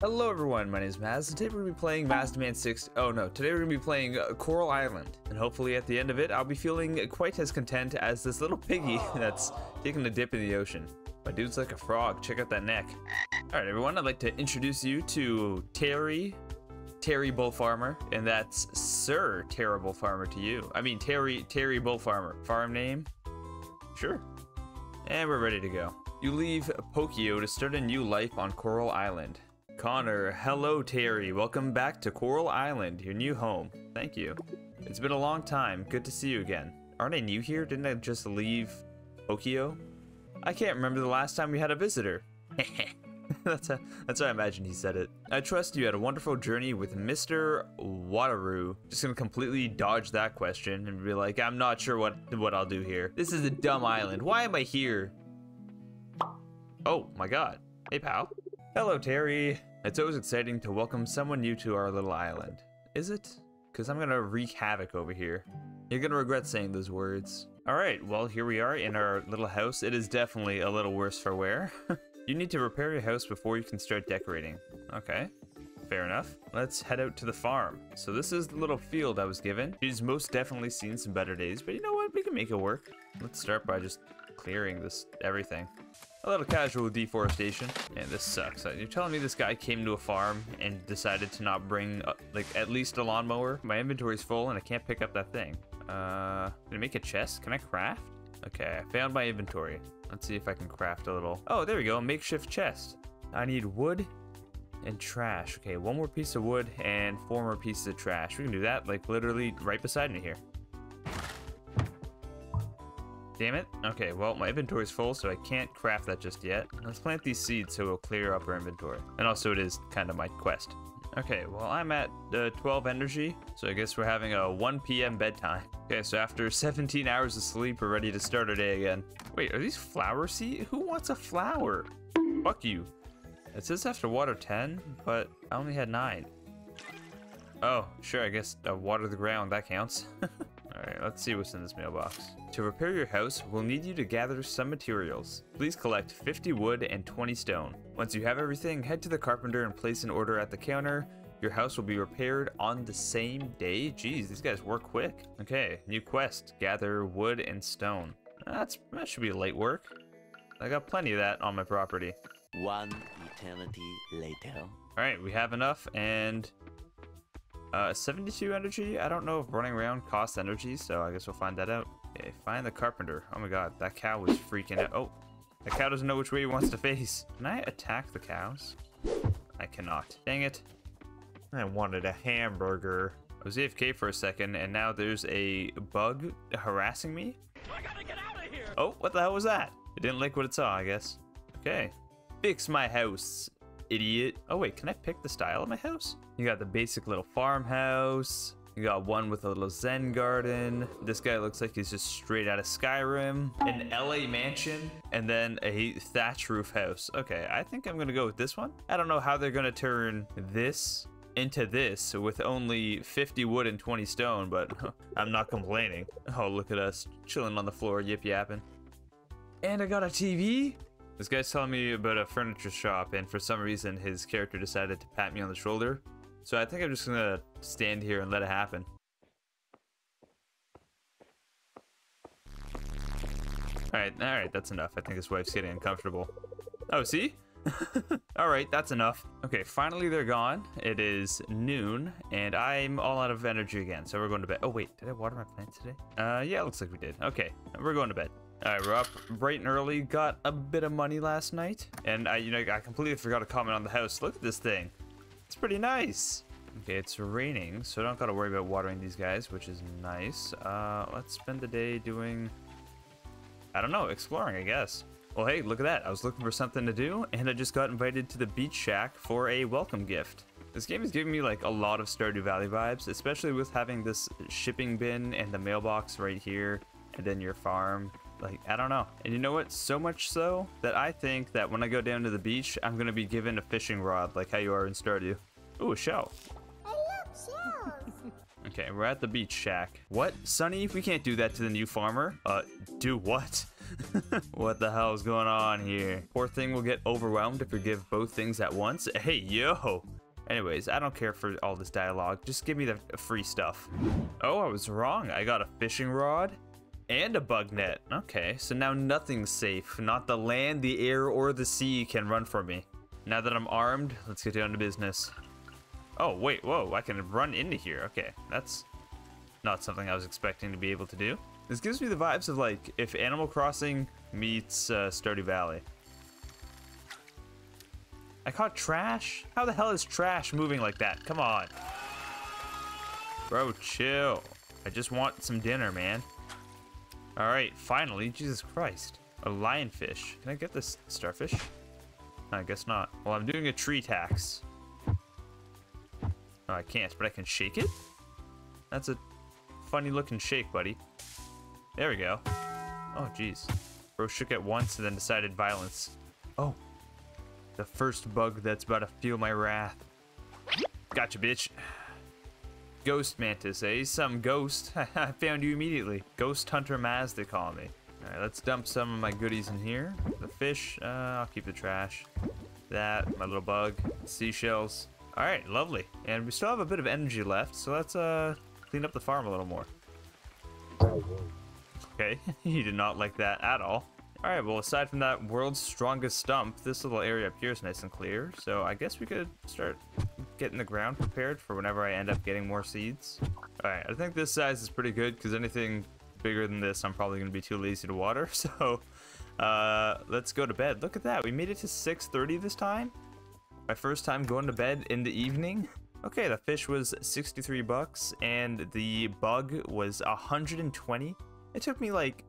Hello everyone, my name is Maz, and today we're going to be playing Mass Demand 6. Oh no, today we're going to be playing uh, Coral Island. And hopefully at the end of it, I'll be feeling quite as content as this little piggy that's taking a dip in the ocean. My dude's like a frog, check out that neck. Alright everyone, I'd like to introduce you to Terry, Terry Bull Farmer, and that's Sir Terrible Farmer to you. I mean Terry, Terry Bull Farmer. Farm name? Sure. And we're ready to go. You leave Pokyo to start a new life on Coral Island. Connor, hello Terry. Welcome back to Coral Island, your new home. Thank you. It's been a long time. Good to see you again. Aren't I new here? Didn't I just leave Pokyo? I can't remember the last time we had a visitor. that's, a, that's how I imagine he said it. I trust you had a wonderful journey with Mr. Wataru. Just gonna completely dodge that question and be like, I'm not sure what, what I'll do here. This is a dumb island. Why am I here? Oh my god. Hey pal. Hello Terry. It's always exciting to welcome someone new to our little island. Is it? Because I'm gonna wreak havoc over here. You're gonna regret saying those words. Alright, well here we are in our little house. It is definitely a little worse for wear. you need to repair your house before you can start decorating. Okay, fair enough. Let's head out to the farm. So this is the little field I was given. She's most definitely seen some better days, but you know what? We can make it work. Let's start by just clearing this everything. A little casual deforestation. And this sucks. Uh, you're telling me this guy came to a farm and decided to not bring, uh, like, at least a lawnmower? My inventory's full and I can't pick up that thing. Uh, can I make a chest? Can I craft? Okay, I found my inventory. Let's see if I can craft a little. Oh, there we go, makeshift chest. I need wood and trash. Okay, one more piece of wood and four more pieces of trash. We can do that, like, literally right beside me here. Damn it. Okay, well, my inventory's full, so I can't craft that just yet. Let's plant these seeds so we'll clear up our inventory. And also, it is kind of my quest. Okay, well, I'm at uh, 12 energy, so I guess we're having a 1 p.m. bedtime. Okay, so after 17 hours of sleep, we're ready to start our day again. Wait, are these flower seeds? Who wants a flower? Fuck you. It says after water 10, but I only had 9. Oh, sure, I guess uh, water the ground, that counts. Alright, let's see what's in this mailbox. To repair your house, we'll need you to gather some materials. Please collect 50 wood and 20 stone. Once you have everything, head to the carpenter and place an order at the counter. Your house will be repaired on the same day. Jeez, these guys work quick. Okay, new quest. Gather wood and stone. That's That should be light work. I got plenty of that on my property. One eternity later. Alright, we have enough and uh, 72 energy? I don't know if running around costs energy, so I guess we'll find that out. Okay, find the carpenter. Oh my god, that cow was freaking out. Oh, the cow doesn't know which way he wants to face. Can I attack the cows? I cannot. Dang it. I wanted a hamburger. I was AFK for a second, and now there's a bug harassing me. I gotta get out of here! Oh, what the hell was that? It didn't like what it saw, I guess. Okay. Fix my house idiot. Oh wait, can I pick the style of my house? You got the basic little farmhouse. You got one with a little zen garden. This guy looks like he's just straight out of Skyrim. An LA mansion, and then a thatch roof house. Okay, I think I'm gonna go with this one. I don't know how they're gonna turn this into this with only 50 wood and 20 stone, but I'm not complaining. Oh, look at us chilling on the floor, yip yapping. And I got a TV? This guy's telling me about a furniture shop, and for some reason, his character decided to pat me on the shoulder. So I think I'm just gonna stand here and let it happen. Alright, alright, that's enough. I think his wife's getting uncomfortable. Oh, see? Alright, that's enough. Okay, finally they're gone. It is noon, and I'm all out of energy again, so we're going to bed. Oh, wait, did I water my plants today? Uh, yeah, looks like we did. Okay, we're going to bed. Alright, we're up bright and early, got a bit of money last night, and I, you know, I completely forgot to comment on the house. Look at this thing. It's pretty nice. Okay, it's raining, so I don't gotta worry about watering these guys, which is nice. Uh, let's spend the day doing, I don't know, exploring, I guess. Well, hey, look at that. I was looking for something to do, and I just got invited to the beach shack for a welcome gift. This game is giving me like a lot of Stardew Valley vibes, especially with having this shipping bin and the mailbox right here, and then your farm. Like, I don't know. And you know what? So much so that I think that when I go down to the beach, I'm going to be given a fishing rod like how you are in Stardew. Ooh, a shell. Hey, look, shells. okay, we're at the beach shack. What? Sonny, if we can't do that to the new farmer. Uh, do what? what the hell is going on here? Poor thing will get overwhelmed if you give both things at once. Hey, yo! Anyways, I don't care for all this dialogue. Just give me the free stuff. Oh, I was wrong. I got a fishing rod and a bug net. Okay, so now nothing's safe. Not the land, the air, or the sea can run from me. Now that I'm armed, let's get down to business. Oh, wait, whoa, I can run into here. Okay, that's not something I was expecting to be able to do. This gives me the vibes of like if Animal Crossing meets uh, Stardew Valley. I caught trash? How the hell is trash moving like that? Come on. Bro, chill. I just want some dinner, man. All right, finally, Jesus Christ. A lionfish. Can I get this starfish? I guess not. Well, I'm doing a tree tax. Oh, I can't, but I can shake it? That's a funny looking shake, buddy. There we go. Oh, jeez. Bro shook it once and then decided violence. Oh. The first bug that's about to feel my wrath. Gotcha, bitch. Ghost Mantis, eh? Some ghost. I found you immediately. Ghost Hunter Maz, they call me. Alright, let's dump some of my goodies in here. The fish, uh, I'll keep the trash. That, my little bug, seashells. Alright, lovely. And we still have a bit of energy left, so let's uh clean up the farm a little more. Okay, he did not like that at all. Alright, well aside from that world's strongest stump, this little area up here is nice and clear, so I guess we could start getting the ground prepared for whenever I end up getting more seeds. Alright, I think this size is pretty good, because anything bigger than this I'm probably going to be too lazy to water, so uh, let's go to bed. Look at that, we made it to 6.30 this time? My first time going to bed in the evening? Okay, the fish was 63 bucks and the bug was 120. It took me like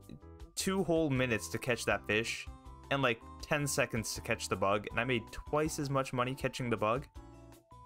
two whole minutes to catch that fish and like 10 seconds to catch the bug and I made twice as much money catching the bug.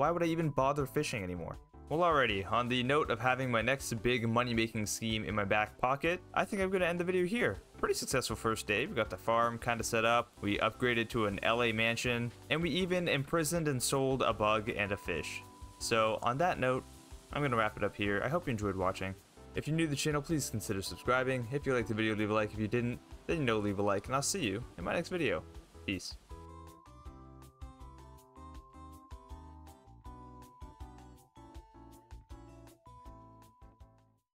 Why would I even bother fishing anymore? Well alrighty, on the note of having my next big money-making scheme in my back pocket, I think I'm to end the video here. Pretty successful first day, we got the farm kind of set up, we upgraded to an LA mansion, and we even imprisoned and sold a bug and a fish. So on that note, I'm to wrap it up here. I hope you enjoyed watching. If you're new to the channel, please consider subscribing. If you liked the video, leave a like. If you didn't, then you know leave a like, and I'll see you in my next video. Peace.